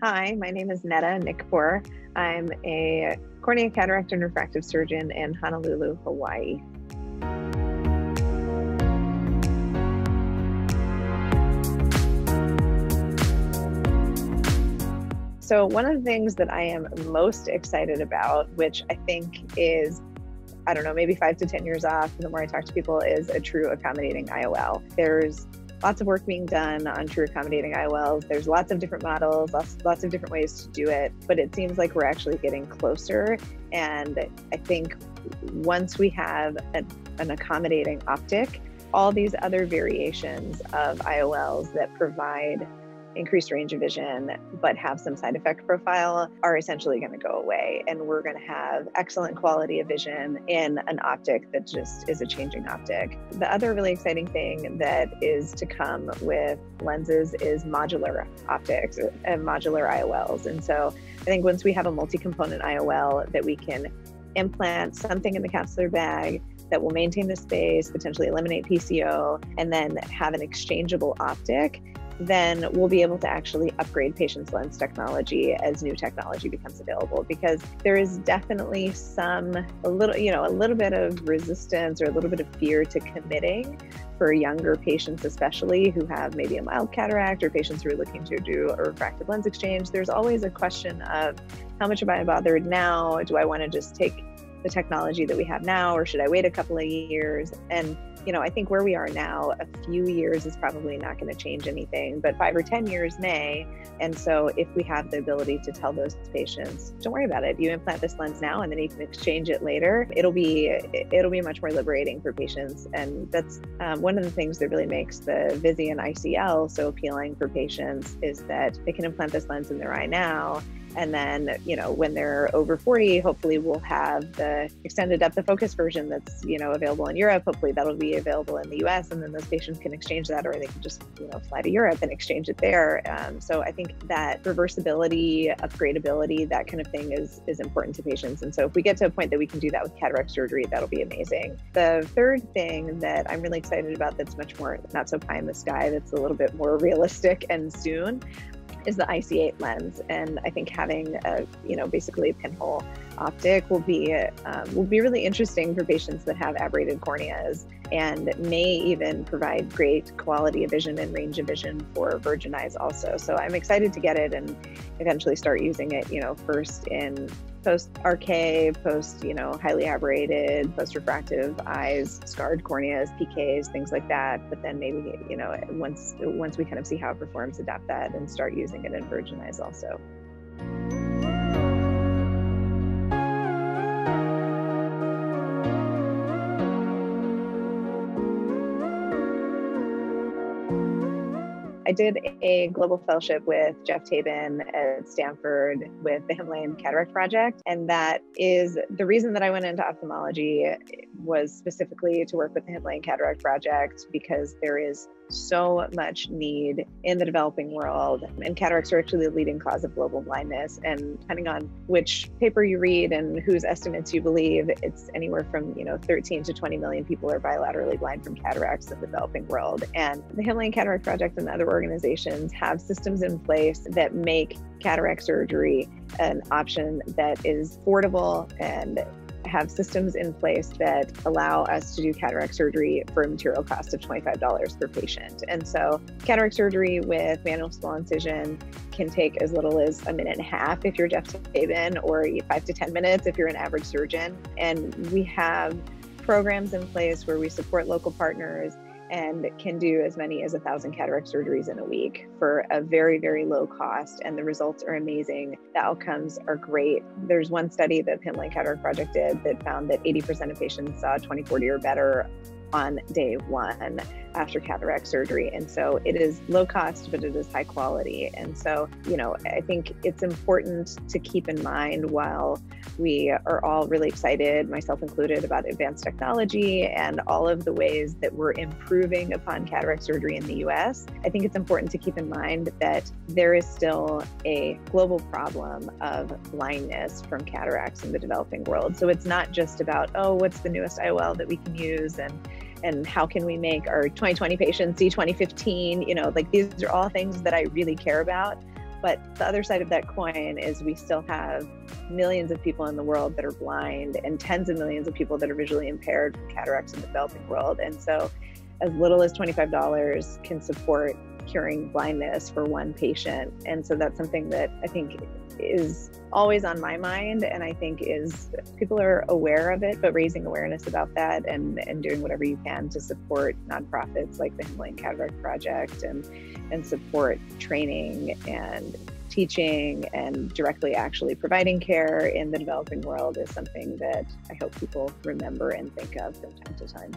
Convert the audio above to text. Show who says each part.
Speaker 1: Hi, my name is Neda Nikpoor. I'm a cornea cataract and refractive surgeon in Honolulu, Hawaii. So, one of the things that I am most excited about, which I think is I don't know, maybe five to 10 years off, the more I talk to people, is a true accommodating IOL. There's lots of work being done on true accommodating IOLs. There's lots of different models, lots, lots of different ways to do it, but it seems like we're actually getting closer. And I think once we have a, an accommodating optic, all these other variations of IOLs that provide increased range of vision but have some side effect profile are essentially going to go away. And we're going to have excellent quality of vision in an optic that just is a changing optic. The other really exciting thing that is to come with lenses is modular optics and modular IOLs and so I think once we have a multi-component IOL that we can implant something in the capsular bag that will maintain the space, potentially eliminate PCO, and then have an exchangeable optic then we'll be able to actually upgrade patients' lens technology as new technology becomes available because there is definitely some a little you know a little bit of resistance or a little bit of fear to committing for younger patients especially who have maybe a mild cataract or patients who are looking to do a refractive lens exchange. There's always a question of how much am i bothered now? Do i want to just take the technology that we have now or should i wait a couple of years? And you know, I think where we are now, a few years is probably not going to change anything, but five or 10 years may. And so, if we have the ability to tell those patients, don't worry about it, you implant this lens now and then you can exchange it later, it'll be it'll be much more liberating for patients. And that's um, one of the things that really makes the Visian ICL so appealing for patients is that they can implant this lens in their eye now and then, you know, when they're over 40, hopefully we'll have the extended depth of focus version that's, you know, available in Europe. Hopefully that'll be available in the US. And then those patients can exchange that or they can just, you know, fly to Europe and exchange it there. Um, so I think that reversibility, upgradability, that kind of thing is, is important to patients. And so if we get to a point that we can do that with cataract surgery, that'll be amazing. The third thing that I'm really excited about that's much more not so pie in the sky, that's a little bit more realistic and soon is the IC8 lens, and I think having a you know basically a pinhole optic will be um, will be really interesting for patients that have aberrated corneas and may even provide great quality of vision and range of vision for virgin eyes also. So I'm excited to get it and eventually start using it. You know, first in post RK, post, you know, highly aberrated, post refractive eyes, scarred corneas, PKs, things like that. But then maybe, you know, once once we kind of see how it performs, adapt that and start using it in virgin eyes also. I did a global fellowship with Geoff Tabin at Stanford with the Himalayan Cataract Project. And that is the reason that I went into ophthalmology was specifically to work with the Himalayan Cataract Project because there is so much need in the developing world. And cataracts are actually the leading cause of global blindness. And depending on which paper you read and whose estimates you believe, it's anywhere from, you know, 13 to 20 million people are bilaterally blind from cataracts in the developing world. And the Himalayan Cataract Project and other organizations have systems in place that make cataract surgery an option that is affordable and have systems in place that allow us to do cataract surgery for a material cost of $25 per patient. And so, cataract surgery with manual small incision can take as little as a minute and a half if you're Geoff Tabin, or five to 10 minutes if you're an average surgeon. And we have programs in place where we support local partners and can do as many as a thousand cataract surgeries in a week for a very, very low cost. And the results are amazing. The outcomes are great. There's one study that Himalayan Cataract Project did that found that 80% of patients saw 20/40 or better on day one after cataract surgery. And so it is low cost, but it is high quality. And so, you know, I think it's important to keep in mind while we are all really excited, myself included, about advanced technology and all of the ways that we're improving upon cataract surgery in the US. I think it's important to keep in mind that there is still a global problem of blindness from cataracts in the developing world. So it's not just about, oh, what's the newest IOL that we can use and and how can we make our 2020 patients see 2015 you know like these are all things that i really care about But the other side of that coin is we still have millions of people in the world that are blind and tens of millions of people that are visually impaired from cataracts in the developing world. And so, as little as $25 can support curing blindness for one patient. And so, that's something that I think is always on my mind and i think is people are aware of it but raising awareness about that and and doing whatever you can to support nonprofits like the himalayan cataract project and and support training and teaching and directly actually providing care in the developing world is something that i hope people remember and think of from time to time